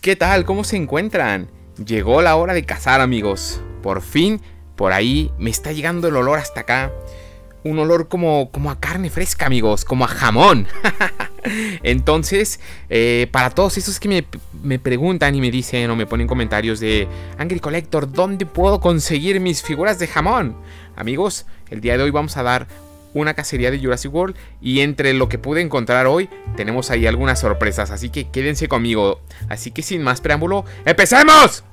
¿qué tal? ¿Cómo se encuentran? Llegó la hora de cazar, amigos. Por fin, por ahí me está llegando el olor hasta acá. Un olor como, como a carne fresca, amigos, como a jamón. Entonces, eh, para todos esos que me, me, preguntan y me dicen o me ponen comentarios de Angry Collector, ¿dónde puedo conseguir mis figuras de jamón? Amigos, el día de hoy vamos a dar una cacería de Jurassic World y entre lo que pude encontrar hoy tenemos ahí algunas sorpresas, así que quédense conmigo. Así que sin más preámbulo, ¡empecemos!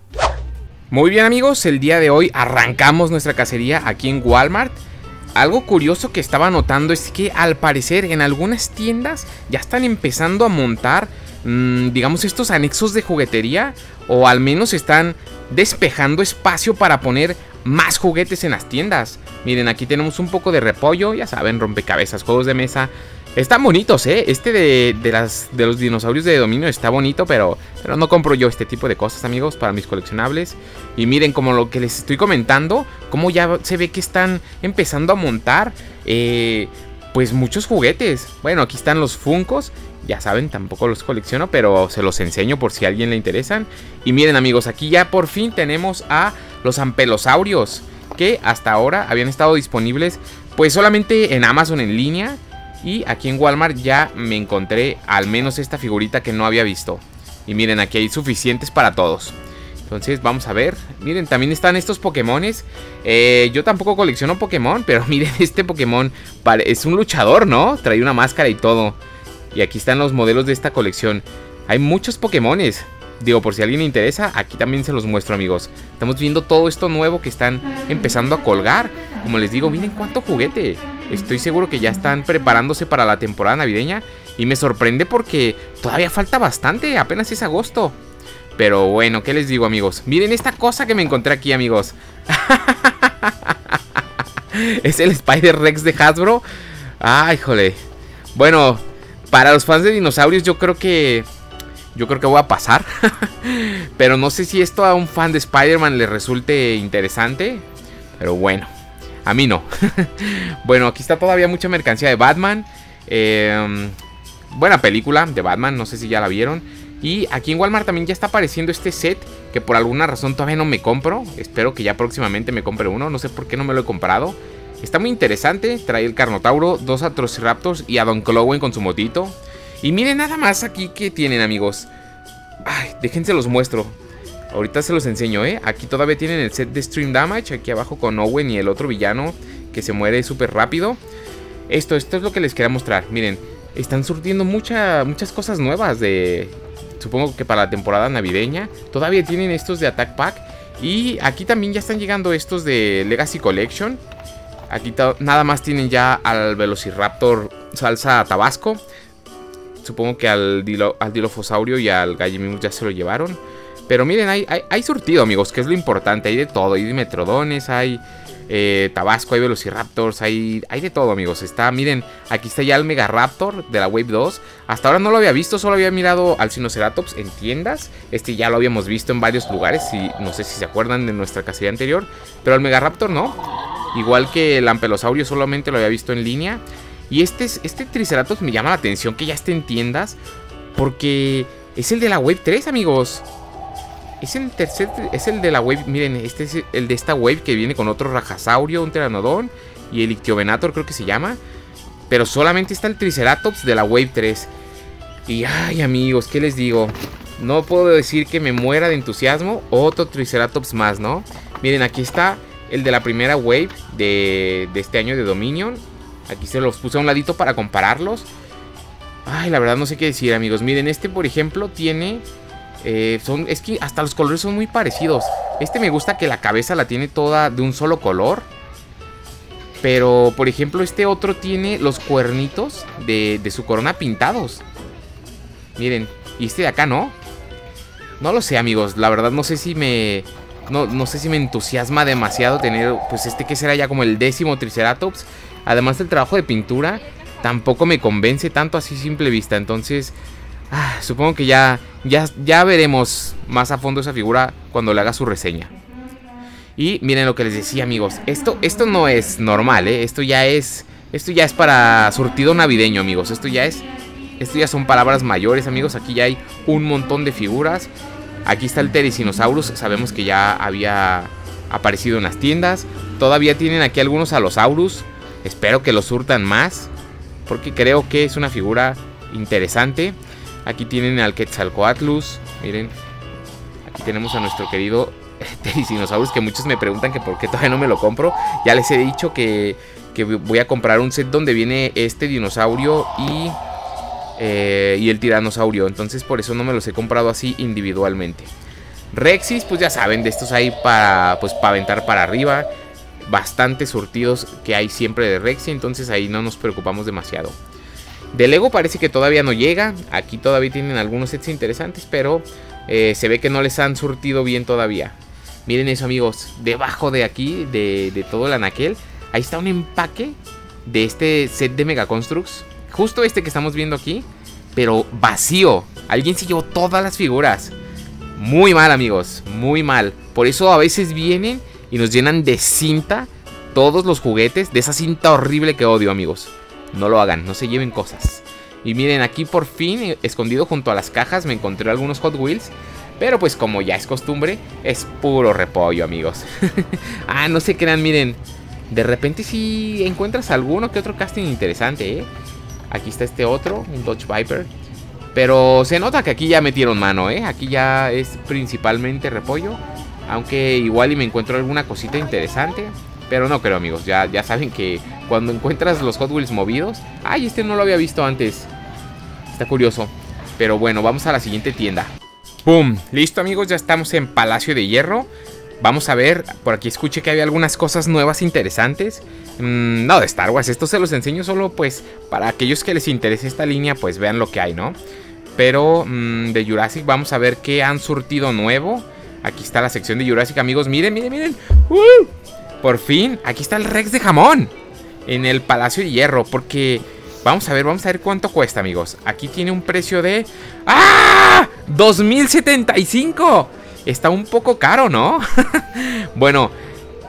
Muy bien amigos, el día de hoy arrancamos nuestra cacería aquí en Walmart. Algo curioso que estaba notando es que al parecer en algunas tiendas ya están empezando a montar, mmm, digamos, estos anexos de juguetería o al menos están despejando espacio para poner más juguetes en las tiendas. Miren, aquí tenemos un poco de repollo, ya saben, rompecabezas, juegos de mesa. Están bonitos, ¿eh? Este de, las, de los dinosaurios de dominio está bonito, pero, pero no compro yo este tipo de cosas, amigos, para mis coleccionables. Y miren, como lo que les estoy comentando, como ya se ve que están empezando a montar, eh, pues muchos juguetes. Bueno, aquí están los Funcos. Ya saben, tampoco los colecciono, pero se los enseño por si a alguien le interesan. Y miren, amigos, aquí ya por fin tenemos a los ampelosaurios, que hasta ahora habían estado disponibles pues solamente en Amazon en línea. Y aquí en Walmart ya me encontré al menos esta figurita que no había visto. Y miren, aquí hay suficientes para todos. Entonces vamos a ver. Miren, también están estos Pokémones. Eh, yo tampoco colecciono Pokémon, pero miren, este Pokémon es un luchador, ¿no? Trae una máscara y todo. Y aquí están los modelos de esta colección. Hay muchos Pokémones. Digo, por si a alguien le interesa, aquí también se los muestro, amigos. Estamos viendo todo esto nuevo que están empezando a colgar. Como les digo, miren cuánto juguete. Estoy seguro que ya están preparándose para la temporada navideña. Y me sorprende porque todavía falta bastante, apenas es agosto. Pero bueno, ¿qué les digo, amigos? Miren esta cosa que me encontré aquí, amigos. es el Spider-Rex de Hasbro. Ay, jole. Bueno, para los fans de dinosaurios yo creo que yo creo que voy a pasar. pero no sé si esto a un fan de Spider-Man le resulte interesante. Pero bueno, a mí no. bueno, aquí está todavía mucha mercancía de Batman. Em, buena película de Batman, no sé si ya la vieron. Y aquí en Walmart también ya está apareciendo este set que por alguna razón todavía no me compro. Espero que ya próximamente me compre uno. No sé por qué no me lo he comprado. Está muy interesante. Trae el Carnotauro, dos Atrociraptors y a Don Clowen con su motito. Y miren nada más aquí que tienen, amigos. Ay, déjense los muestro. Ahorita se los enseño, ¿eh? Aquí todavía tienen el set de Stream Damage. Aquí abajo con Owen y el otro villano que se muere súper rápido. Esto, esto es lo que les quería mostrar. Miren, están surtiendo muchas cosas nuevas de... Supongo que para la temporada navideña. Todavía tienen estos de Attack Pack. Y aquí también ya están llegando estos de Legacy Collection. Aquí nada más tienen ya al Velociraptor salsa tabasco. Supongo que al, dilo, al Dilofosaurio y al Gallimimus ya se lo llevaron. Pero miren, hay, surtido, amigos, que es lo importante. Hay de todo. Hay Metrodones, hay eh, Tabasco, hay Velociraptors, hay, hay de todo, amigos. Está, miren, aquí está ya el Megaraptor de la Wave 2. Hasta ahora no lo había visto, solo había mirado al Sinoceratops en tiendas. Este ya lo habíamos visto en varios lugares. Y no sé si se acuerdan de nuestra cacería anterior. Pero el Megaraptor no. Igual que el Ampelosaurio solamente lo había visto en línea. Y este, este Triceratops me llama la atención que ya esté en tiendas. Porque es el de la Wave 3, amigos. Es el tercer, es el de la Wave, miren, este es el de esta Wave que viene con otro Rajasaurio, un Pteranodon y el Ictiovenator creo que se llama. Pero solamente está el Triceratops de la Wave 3. Y ay amigos, ¿qué les digo? No puedo decir que me muera de entusiasmo. Otro Triceratops más, ¿no? Miren, aquí está el de la primera Wave de, de este año de Dominion. Aquí se los puse a un ladito para compararlos. Ay, la verdad no sé qué decir, amigos. Miren, este, por ejemplo, tiene... Eh, son, es que hasta los colores son muy parecidos. Este me gusta que la cabeza la tiene toda de un solo color. Pero, por ejemplo, este otro tiene los cuernitos de, su corona pintados. Miren, y este de acá no. No lo sé, amigos. La verdad no sé si me... No, no sé si me entusiasma demasiado tener, pues este que será ya como el décimo Triceratops. Además el trabajo de pintura tampoco me convence tanto así simple vista. Entonces, ah, supongo que ya, ya, ya veremos más a fondo esa figura cuando le haga su reseña. Y miren lo que les decía, amigos. Esto, esto no es normal, ¿eh? Esto ya es. Esto ya es para surtido navideño, amigos. Esto ya es Esto ya son palabras mayores, amigos. Aquí ya hay un montón de figuras. Aquí está el Teresinosaurus. Sabemos que ya había aparecido en las tiendas. Todavía tienen aquí algunos Allosaurus. Espero que los surtan más. Porque creo que es una figura interesante. Aquí tienen al Quetzalcoatlus. Miren. Aquí tenemos a nuestro querido Teresinosaurus. Que muchos me preguntan que por qué todavía no me lo compro. Ya les he dicho que, que voy a comprar un set donde viene este dinosaurio y eh, y el tiranosaurio. Entonces por eso no me los he comprado así individualmente. Rexis, pues ya saben, de estos hay para, pues, para aventar para arriba. Bastantes surtidos que hay siempre de Rexy, entonces ahí no nos preocupamos demasiado. De Lego parece que todavía no llega. Aquí todavía tienen algunos sets interesantes, pero eh, se ve que no les han surtido bien todavía. Miren eso, amigos. Debajo de aquí, de, de todo el anaquel, ahí está un empaque de este set de Mega Constructs Justo este que estamos viendo aquí, pero vacío. Alguien se llevó todas las figuras. Muy mal, amigos, muy mal. Por eso a veces vienen y nos llenan de cinta todos los juguetes, de esa cinta horrible que odio, amigos. No lo hagan, no se lleven cosas. Y miren, aquí por fin, eh, escondido junto a las cajas, me encontré algunos Hot Wheels. Pero pues como ya es costumbre, es puro repollo, amigos. ah, no se crean, miren. De repente si encuentras alguno que otro casting interesante, ¿eh? Aquí está este otro, un Dodge Viper. Pero se nota que aquí ya metieron mano, ¿eh? Aquí ya es principalmente repollo. Aunque igual y me encuentro alguna cosita interesante. Pero no creo, amigos. Ya, ya saben que cuando encuentras los Hot Wheels movidos... ¡Ay, este no lo había visto antes! Está curioso. Pero bueno, vamos a la siguiente tienda. ¡Pum! Listo, amigos. Ya estamos en Palacio de Hierro. Vamos a ver, por aquí escuché que había algunas cosas nuevas interesantes. Mm, no de Star Wars, esto se los enseño solo pues para aquellos que les interese esta línea, pues vean lo que hay, ¿no? Pero mm, de Jurassic vamos a ver qué han surtido nuevo. Aquí está la sección de Jurassic, amigos. Miren, miren, miren. Por fin, aquí está el Rex de jamón. En el Palacio de Hierro, porque... Vamos a ver, vamos a ver cuánto cuesta, amigos. Aquí tiene un precio de... ¡Ah! ¡2075! está un poco caro, ¿no? bueno,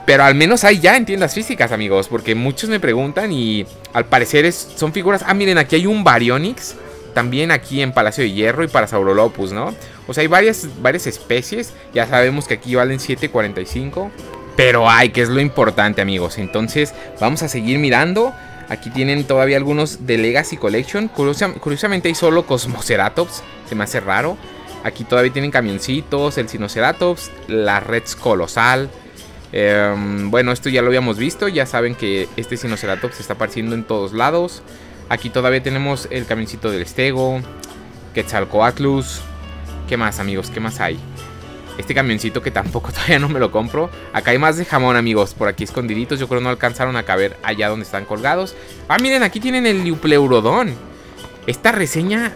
pero al menos hay ya en tiendas físicas, amigos. Porque muchos me preguntan y al parecer es, son figuras... Ah, miren, aquí hay un Baryonyx. También aquí en Palacio de Hierro y para Saurolopus, ¿no? O sea, hay varias, varias especies. Ya sabemos que aquí valen 7.45. Pero hay, que es lo importante, amigos. Entonces, vamos a seguir mirando. Aquí tienen todavía algunos de Legacy Collection. curiosamente hay solo Cosmoceratops. Se me hace raro. Aquí todavía tienen camioncitos, el Sinoceratops, la Reds Colosal. Em, bueno, esto ya lo habíamos visto. Ya saben que este Sinoceratops está apareciendo en todos lados. Aquí todavía tenemos el camioncito del Estego. Quetzalcoatlus. ¿Qué más, amigos? ¿Qué más hay? Este camioncito que tampoco todavía no me lo compro. Acá hay más de jamón, amigos. Por aquí escondiditos. Yo creo no alcanzaron a caber allá donde están colgados. Ah, miren, aquí tienen el Liupleurodon. Esta reseña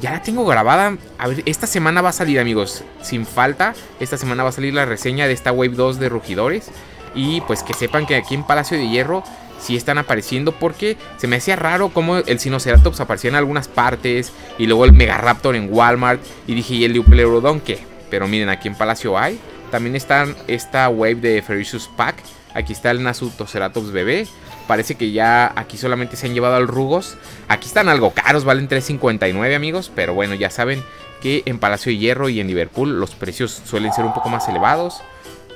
ya la tengo grabada. A ver, esta semana va a salir, amigos. Sin falta. Esta semana va a salir la reseña de esta Wave 2 de Rugidores. Y pues que sepan que aquí en Palacio de Hierro sí están apareciendo. Porque se me hacía raro cómo el Sinoceratops aparecía en algunas partes. Y luego el Megaraptor en Walmart. Y dije, ¿y el Dipleurodon qué? Pero miren, aquí en Palacio hay. También está esta Wave de Ferocious Pack. Aquí está el Nasutoceratops bebé. Parece que ya aquí solamente se han llevado al Rugos. Aquí están algo caros, valen 3.59 amigos. Pero bueno, ya saben que en Palacio de Hierro y en Liverpool los precios suelen ser un poco más elevados.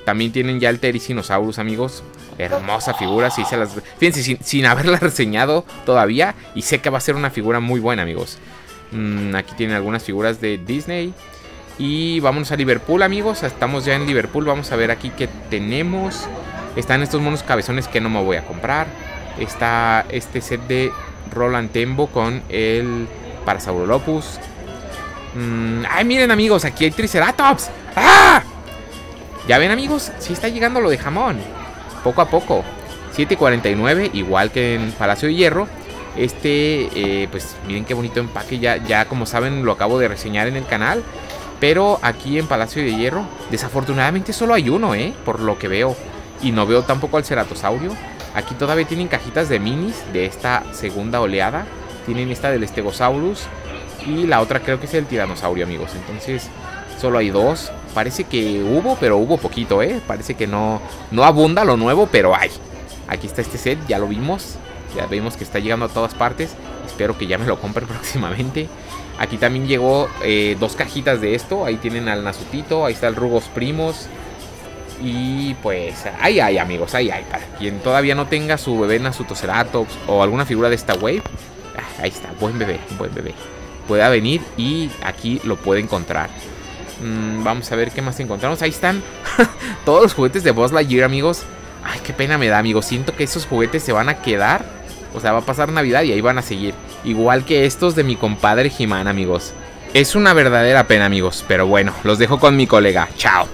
También tienen ya el Terisinosaurus amigos. Hermosa figura, sí se las... Fíjense, sin, haberla reseñado todavía. Y sé que va a ser una figura muy buena amigos. Mm, aquí tienen algunas figuras de Disney. Y vámonos a Liverpool amigos. Estamos ya en Liverpool. Vamos a ver aquí qué tenemos. Están estos monos cabezones que no me voy a comprar. Está este set de Roland Tembo con el Parasaurolopus. Mm, ay, miren amigos, aquí hay Triceratops. ¡Ah! Ya ven amigos, sí está llegando lo de jamón. Poco a poco. 7.49, igual que en Palacio de Hierro. Este, eh, pues miren qué bonito empaque. Ya, ya como saben lo acabo de reseñar en el canal. Pero aquí en Palacio de Hierro, desafortunadamente solo hay uno, ¿eh? Por lo que veo. Y no veo tampoco al ceratosaurio. Aquí todavía tienen cajitas de minis de esta segunda oleada. Tienen esta del Stegosaurus. Y la otra creo que es el tiranosaurio, amigos. Entonces, solo hay dos. Parece que hubo, pero hubo poquito, ¿eh? Parece que no, no abunda lo nuevo, pero hay. Aquí está este set, ya lo vimos. Ya vemos que está llegando a todas partes. Espero que ya me lo compren próximamente. Aquí también llegó eh, dos cajitas de esto. Ahí tienen al Nazutito, ahí está el Rugos Primos. Y pues ahí hay amigos, ahí hay. Para quien todavía no tenga su bebé Nazutoceratops o alguna figura de esta wave. Ah, ahí está, buen bebé, buen bebé. Pueda venir y aquí lo puede encontrar. Mm, vamos a ver qué más encontramos. Ahí están todos los juguetes de Buzz Lightyear, amigos. Ay, qué pena me da, amigos. Siento que esos juguetes se van a quedar. O sea, va a pasar Navidad y ahí van a seguir. Igual que estos de mi compadre Jimán, amigos. Es una verdadera pena, amigos. Pero bueno, los dejo con mi colega. Chao.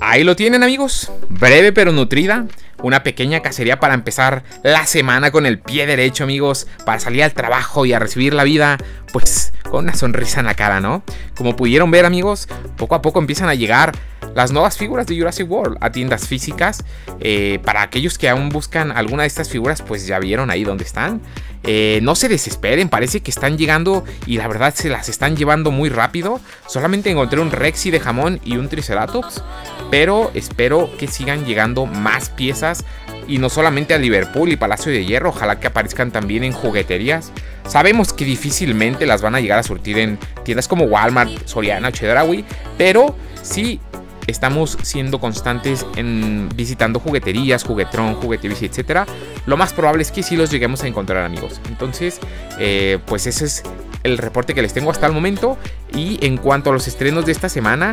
Ahí lo tienen amigos, breve pero nutrida, una pequeña cacería para empezar la semana con el pie derecho amigos, para salir al trabajo y a recibir la vida, pues con una sonrisa en la cara, ¿no? Como pudieron ver amigos, poco a poco empiezan a llegar las nuevas figuras de Jurassic World a tiendas físicas. Eh, para aquellos que aún buscan alguna de estas figuras, pues ya vieron ahí dónde están. Eh, no se desesperen, parece que están llegando y la verdad se las están llevando muy rápido. Solamente encontré un Rexy de jamón y un Triceratops, pero espero que sigan llegando más piezas y no solamente a Liverpool y Palacio de Hierro, ojalá que aparezcan también en jugueterías. Sabemos que difícilmente las van a llegar a surtir en tiendas como Walmart, Soriana Chedraui, pero sí estamos siendo constantes en visitando jugueterías, juguetrón, juguetivici, etcétera, lo más probable es que sí los lleguemos a encontrar, amigos. Entonces, eh, pues ese es el reporte que les tengo hasta el momento. Y en cuanto a los estrenos de esta semana,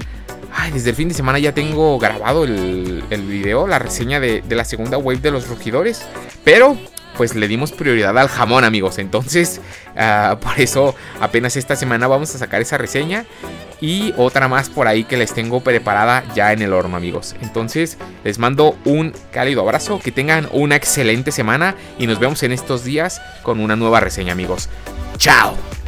ay, desde el fin de semana ya tengo grabado el, el video, la reseña de, de la segunda wave de los rugidores. Pero pues le dimos prioridad al jamón, amigos. Entonces, uh, por eso apenas esta semana vamos a sacar esa reseña. Y otra más por ahí que les tengo preparada ya en el horno, amigos. Entonces, les mando un cálido abrazo. Que tengan una excelente semana. Y nos vemos en estos días con una nueva reseña, amigos. ¡Chao!